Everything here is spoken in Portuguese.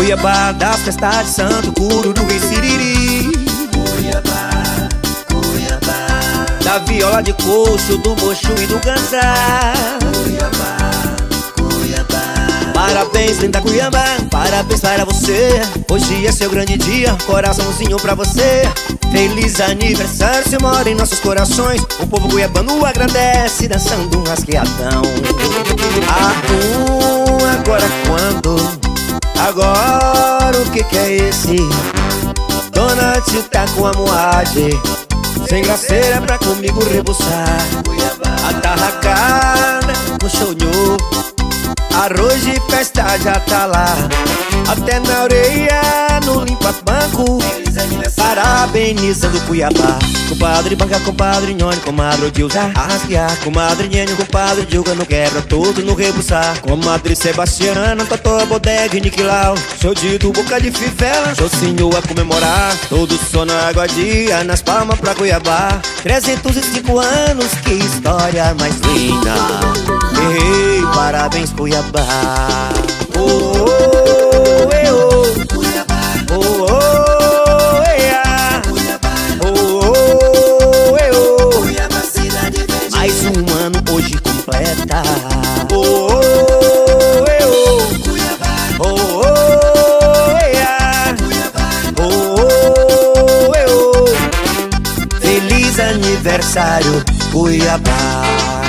Cuiabá, das festas de Santo do Rei Siriri. Cuiabá, Cuiabá. Da viola de coxo, do mocho e do ganzá Cuiabá, Cuiabá. Parabéns, linda Cuiabá, parabéns para você. Hoje é seu grande dia, coraçãozinho pra você. Feliz aniversário, você mora em nossos corações. O povo cuiabano agradece, dançando um rasqueadão. Ah, que que é esse? Dona tá com a moade. Sem graceira pra comigo rebuçar. A tarracada no chonho Arroz de festa já tá lá. Até na orelha, no limpa-banco Parabenizando Cuiabá. Compadre Banca, compadre Nhone, comadre Odilza. Arrasquear, comadre Nhene, compadre Dilga No quebra tudo no rebuçar. Comadre Sebastiana, Totó, Bodega e Niquilau Show Dito, Boca de Fivela Chocinho a comemorar. Todo som na água dia Nas palmas pra Cuiabá. 305 anos, que história mais linda. Ei, parabéns Cuiabá. Oh, oh, hoje completa Oh, oh, eh, oh. Cuiabá, Oh, oh, eh, ah. Cuiabá, Oh, oh, oh. Feliz aniversário, Cuiabá